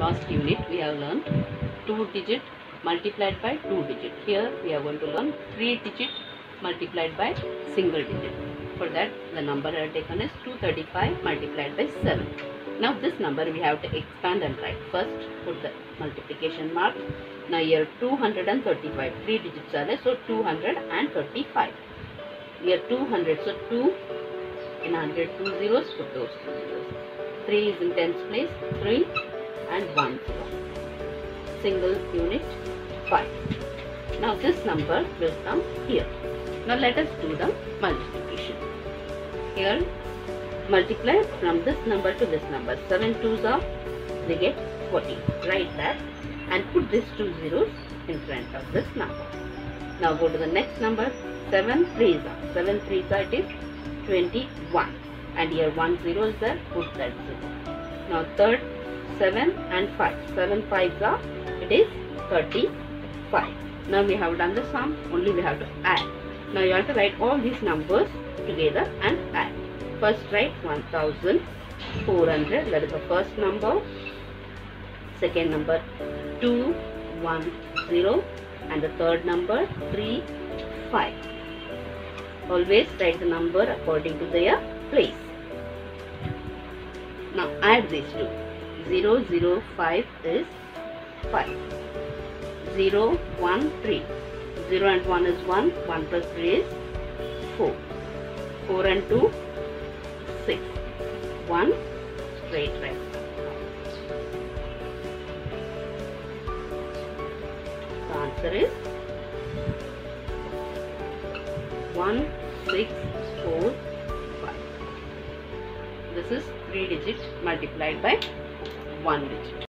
last unit we have learned 2 digit multiplied by 2 digit. Here we are going to learn 3 digit multiplied by single digit. For that the number I have taken is 235 multiplied by 7. Now this number we have to expand and write. First put the multiplication mark. Now here 235 3 digits are there so 235. Here 200 so 2 in 100 two zeros put those two zeros. 3 is in tens place 3 and 1 zero. Single unit 5. Now this number will come here. Now let us do the multiplication. Here multiply from this number to this number. 7 twos are they get 40. Write that and put these two zeros in front of this number. Now go to the next number. 7 threes are. 7 threes are it is 21 and here 1 0 is there put that 0 now third 7 and 5 7 5s are it is 35 now we have done the sum only we have to add. Now you have to write all these numbers together and add. First write 1400 that is the first number. Second number 210 and the third number 35 always write the number according to their place. Now add these two. 0, 0, 5 is 5. 0, 1, 3. 0 and 1 is 1. 1 plus 3 is 4. 4 and 2, 6. 1 straight right. The answer is 1, 6, 4, 5. This is 3 digit multiplied by 1 digit.